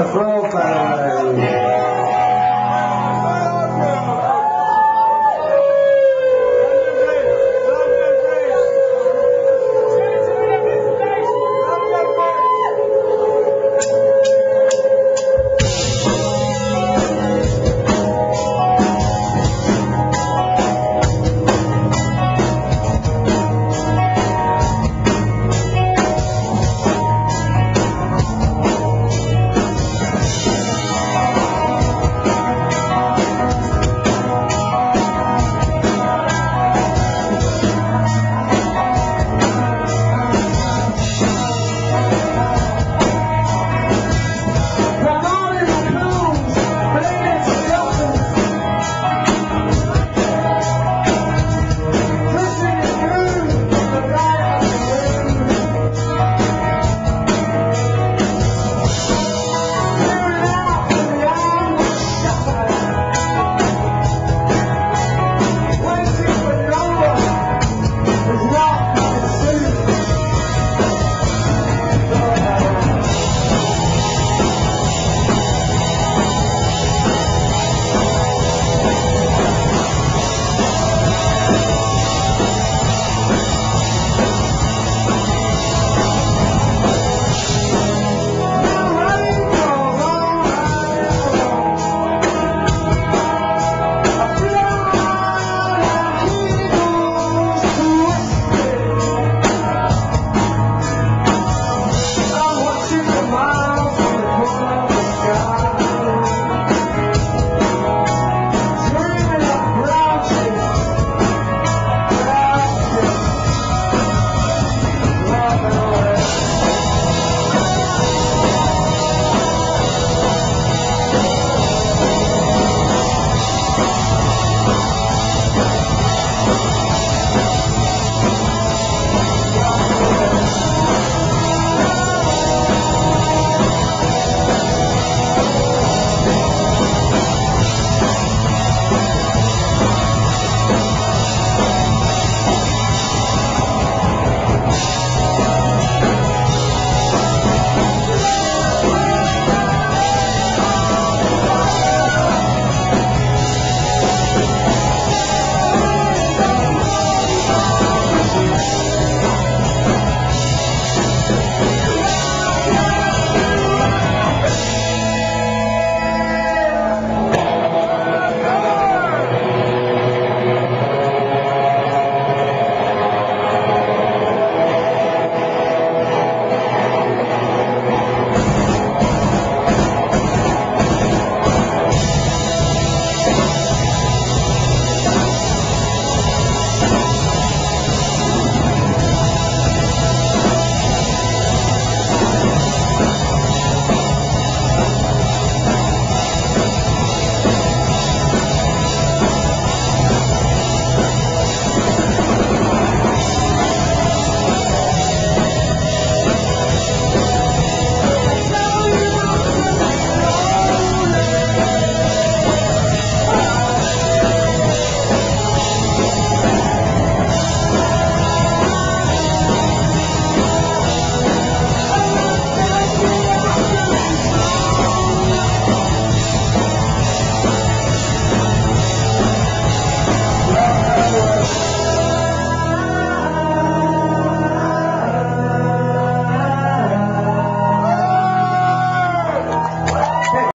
the floor para